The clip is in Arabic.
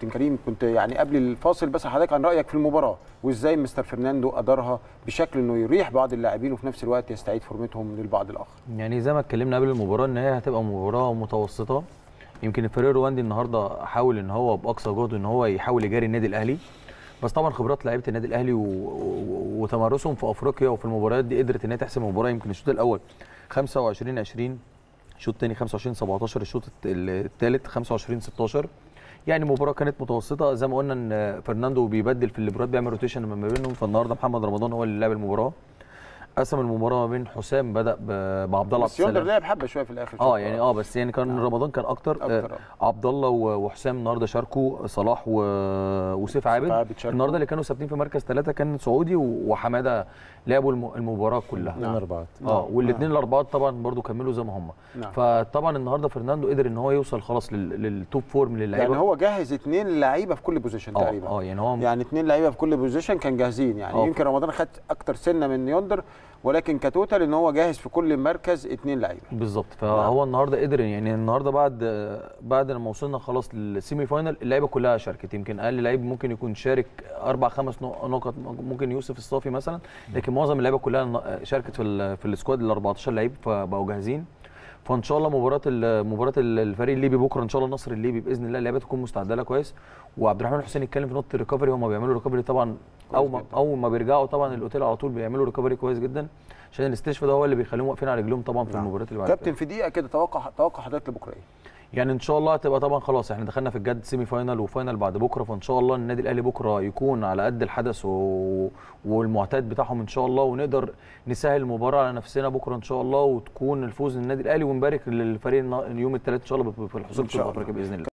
كابتن كريم كنت يعني قبل الفاصل بس حضرتك عن رأيك في المباراة وإزاي مستر فرناندو ادارها بشكل إنه يريح بعض اللاعبين وفي نفس الوقت يستعيد فورمتهم للبعض الآخر؟ يعني زي ما اتكلمنا قبل المباراة إن هي هتبقى مباراة متوسطة. يمكن الفريق الرواندي النهارده حاول إن هو بأقصى جهده إن هو يحاول يجاري النادي الأهلي. بس طبعا خبرات لعيبة النادي الأهلي و... و... وتمرسهم في أفريقيا وفي المباريات دي قدرت ان هي تحسم المباراة. يمكن الشوط الأول 25 20 الشوط الثاني 25 17 الشوط الثالث 25 16 يعني المباراه كانت متوسطة. زي ما قلنا إن فرناندو بيبدل في الليبرات بيعمل rotation ما بينهم. فالنهاردة محمد رمضان هو اللي لعب المباراة. قسم المباراة ما بين حسام بدأ بعبد الله عبد بس يوندر لعب حبة شوية في الآخر آه يعني آه بس يعني كان رمضان كان أكتر, أكتر، آه. عبد الله وحسام النهارده شاركوا صلاح و... وسيف عابد. عابد. النهارده اللي كانوا ثابتين في مركز ثلاثة كان سعودي وحمادة لعبوا الم... المباراة كلها. اربعات آه والاثنين الاربعات طبعا برضو كملوا زي ما هم. نعم. فطبعا النهارده فرناندو قدر إن هو يوصل خلاص لل... لل top form للعيبه يعني هو جهز اثنين لعيبة في كل position آه تقريبا. آه يعني هو يعني اثنين لعيبة في كل position كان جاهزين. يعني آه. يمكن رمضان خد أكتر سنة من يوندر ولكن ك total إن هو جاهز في كل مركز اثنين لعيبة. بالظبط. فهو النهارده قدر يعني النهارده بعد بعد لما وصلنا خلاص لل semi final اللعيبة كلها شاركت. يمكن أقل لعيب ممكن يكون شارك أربع خمس نق- نقط ممكن يوسف الصافي مثلا لكن معظم اللعيبة كلها شاركت في في ال squad ال 14 لعيب فبقوا جاهزين. فان شاء الله مباراة مباراة ال- الفريق الليبي بكرة ان شاء الله النصر الليبي بإذن الله. اللعيبه تكون مستعده لها كويس. وعبد الرحمن حسين يتكلم في نقطة ال recovery هم بيعملوا recovery طبعا اول ما. اول ما بيرجعوا طبعا الأوتيل على طول بيعملوا recovery كويس جدا. عشان الاستشفاء ده هو اللي بيخليهم واقفين على رجلهم طبعا في نعم. المباريات اللي بعد كابتن في دقيقة كده توقع توقع حضرتك لبكرة إيه؟ يعني إن شاء الله هتبقى طبعا خلاص. إحنا دخلنا في الجد semi final و final بعد بكرة. فإن شاء الله النادي الأهلي بكرة يكون على قد الحدث و... والمعتاد بتاعهم إن شاء الله. ونقدر نسهل المباراة على نفسنا بكرة إن شاء الله وتكون الفوز للنادي الأهلي. ونبارك للفريق النا- يوم الثلاث إن شاء الله في الحصول في الله. افريقيا بإذن الله